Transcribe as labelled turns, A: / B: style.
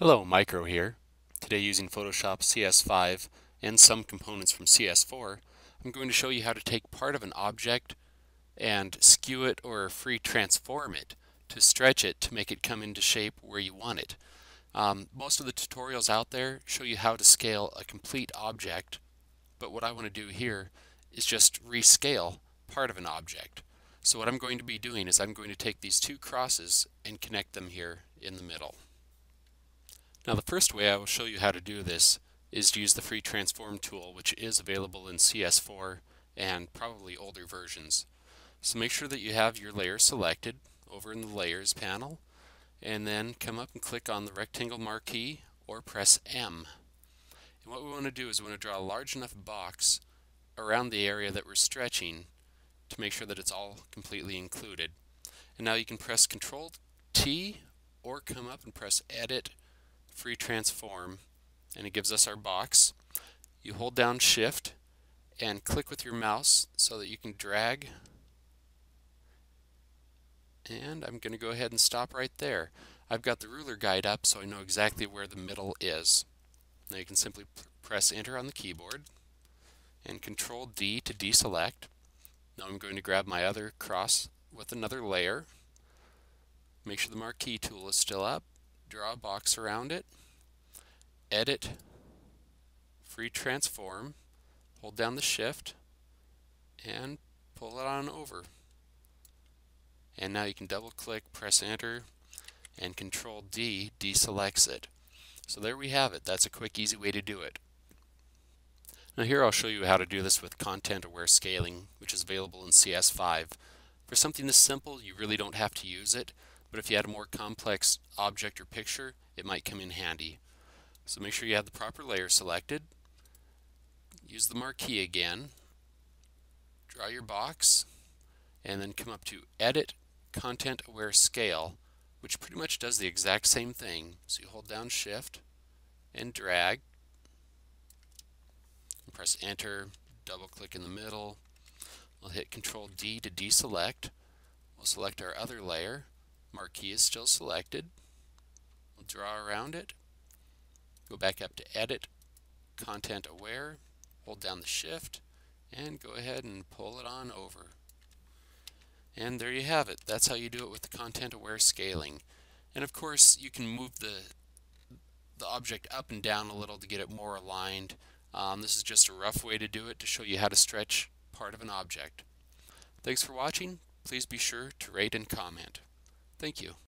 A: Hello, Micro here. Today using Photoshop CS5 and some components from CS4, I'm going to show you how to take part of an object and skew it or free transform it to stretch it to make it come into shape where you want it. Um, most of the tutorials out there show you how to scale a complete object, but what I want to do here is just rescale part of an object. So what I'm going to be doing is I'm going to take these two crosses and connect them here in the middle. Now the first way I will show you how to do this is to use the free transform tool which is available in CS4 and probably older versions. So make sure that you have your layer selected over in the layers panel and then come up and click on the rectangle marquee or press M. And what we want to do is we want to draw a large enough box around the area that we're stretching to make sure that it's all completely included. And now you can press Control T or come up and press Edit free transform and it gives us our box. You hold down shift and click with your mouse so that you can drag and I'm going to go ahead and stop right there. I've got the ruler guide up so I know exactly where the middle is. Now you can simply press enter on the keyboard and control D to deselect. Now I'm going to grab my other cross with another layer. Make sure the marquee tool is still up draw a box around it, edit, free transform, hold down the shift, and pull it on over. And now you can double click, press enter, and control D deselects it. So there we have it. That's a quick, easy way to do it. Now here I'll show you how to do this with content-aware scaling, which is available in CS5. For something this simple, you really don't have to use it, but if you had a more complex object or picture, it might come in handy. So make sure you have the proper layer selected. Use the marquee again. Draw your box, and then come up to Edit Content Aware Scale, which pretty much does the exact same thing. So you hold down Shift and drag, press Enter, double click in the middle. We'll hit Control D to deselect. We'll select our other layer Marquee is still selected. We'll draw around it. Go back up to Edit, Content Aware, hold down the Shift, and go ahead and pull it on over. And there you have it. That's how you do it with the Content Aware scaling. And of course, you can move the, the object up and down a little to get it more aligned. Um, this is just a rough way to do it to show you how to stretch part of an object. Thanks for watching. Please be sure to rate and comment. Thank you.